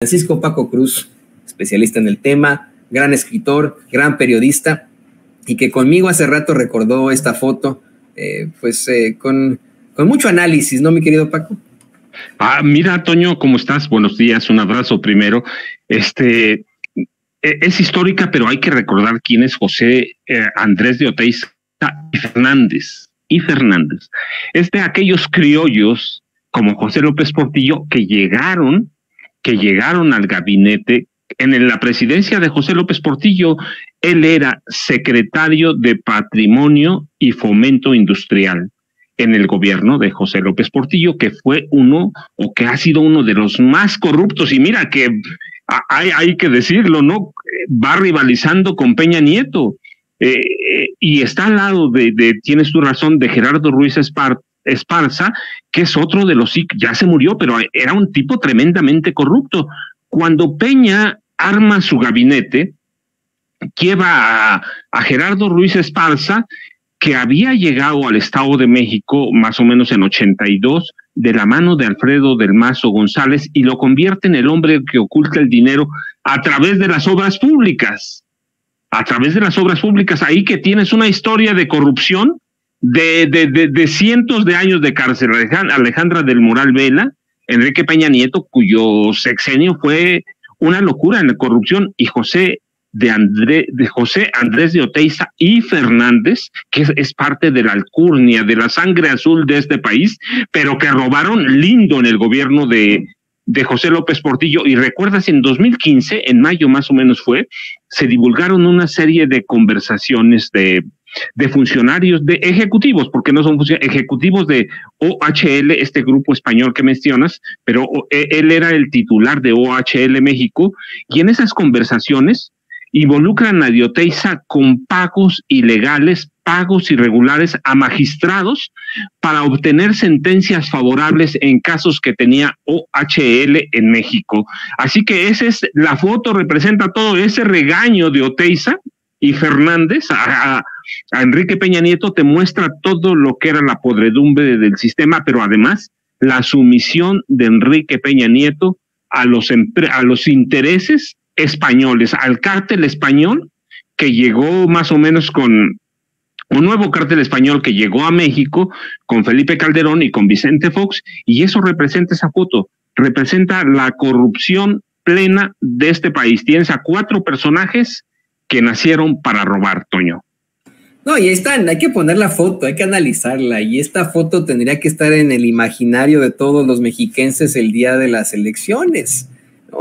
Francisco Paco Cruz, especialista en el tema, gran escritor, gran periodista, y que conmigo hace rato recordó esta foto, eh, pues eh, con, mucho análisis, ¿no, mi querido Paco? Ah, mira, Toño, ¿cómo estás? Buenos días, un abrazo primero. Este e, es histórica, pero hay que recordar quién es José eh, Andrés de Oteiza y Fernández. Y Fernández es de aquellos criollos como José López Portillo que llegaron, que llegaron al gabinete en la presidencia de José López Portillo. Él era secretario de Patrimonio y Fomento Industrial en el gobierno de José López Portillo, que fue uno o que ha sido uno de los más corruptos. Y mira que hay, hay que decirlo, ¿no? Va rivalizando con Peña Nieto. Eh, eh, y está al lado de, de, tienes tu razón, de Gerardo Ruiz Esparza, que es otro de los, ya se murió, pero era un tipo tremendamente corrupto. Cuando Peña arma su gabinete, lleva a, Gerardo Ruiz Esparza que había llegado al Estado de México más o menos en 82 de la mano de Alfredo del Mazo González y lo convierte en el hombre que oculta el dinero a través de las obras públicas. A través de las obras públicas, ahí que tienes una historia de corrupción de, de, de, de cientos de años de cárcel. Alejandra del Moral Vela, Enrique Peña Nieto, cuyo sexenio fue una locura en la corrupción, y José de, André, de José Andrés de Oteiza y Fernández, que es, es, parte de la alcurnia, de la sangre azul de este país, pero que robaron lindo en el gobierno de, de José López Portillo. Y recuerdas, en 2015, en mayo más o menos fue, se divulgaron una serie de conversaciones de, de funcionarios, de ejecutivos, porque no son ejecutivos de OHL, este grupo español que mencionas, pero él era el titular de OHL México, y en esas conversaciones involucran a Dioteiza con pagos ilegales, pagos irregulares a magistrados para obtener sentencias favorables en casos que tenía OHL en México. Así que esa es la foto, representa todo ese regaño de Oteiza y Fernández a, Enrique Peña Nieto, te muestra todo lo que era la podredumbre del sistema, pero además la sumisión de Enrique Peña Nieto a los, a los intereses españoles, al cártel español que llegó más o menos con un nuevo cártel español que llegó a México con Felipe Calderón y con Vicente Fox, y eso representa esa foto, representa la corrupción plena de este país. Tienes a cuatro personajes que nacieron para robar, Toño. No, y ahí están, hay que poner la foto, hay que analizarla, y esta foto tendría que estar en el imaginario de todos los mexiquenses el día de las elecciones.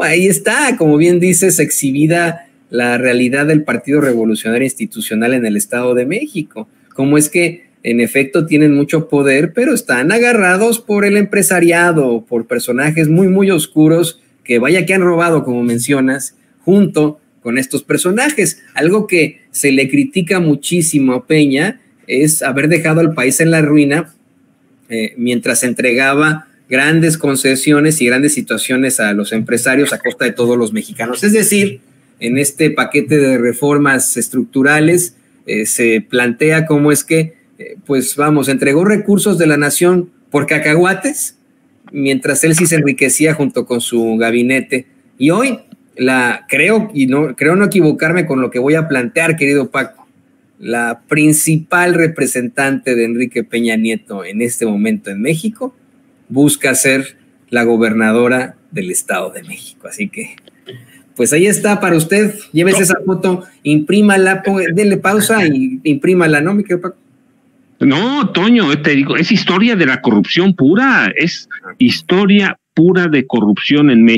Ahí está, como bien dices, exhibida la realidad del Partido Revolucionario Institucional en el Estado de México. Como es que, en efecto, tienen mucho poder, pero están agarrados por el empresariado, por personajes muy, muy oscuros que vaya que han robado, como mencionas, junto con estos personajes. Algo que se le critica muchísimo a Peña es haber dejado al país en la ruina eh, mientras entregaba grandes concesiones y grandes situaciones a los empresarios a costa de todos los mexicanos. Es decir, en este paquete de reformas estructurales eh, se plantea cómo es que, eh, pues vamos, entregó recursos de la nación por cacahuates, mientras él sí se enriquecía junto con su gabinete. Y hoy, la creo, y no, creo no equivocarme con lo que voy a plantear, querido Paco, la principal representante de Enrique Peña Nieto en este momento en México busca ser la gobernadora del Estado de México. Así que, pues ahí está para usted. Llévese esa foto, imprímala, denle pausa y imprímala, ¿no, mi querido Paco? No, Toño, te digo, es historia de la corrupción pura, es historia pura de corrupción en México.